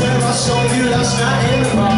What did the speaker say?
Where I saw you last night in the bar.